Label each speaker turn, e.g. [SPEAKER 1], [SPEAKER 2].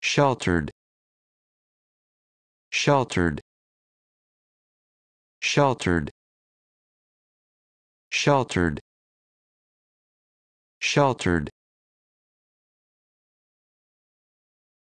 [SPEAKER 1] sheltered. Sheltered. Sheltered. Sheltered. Sheltered.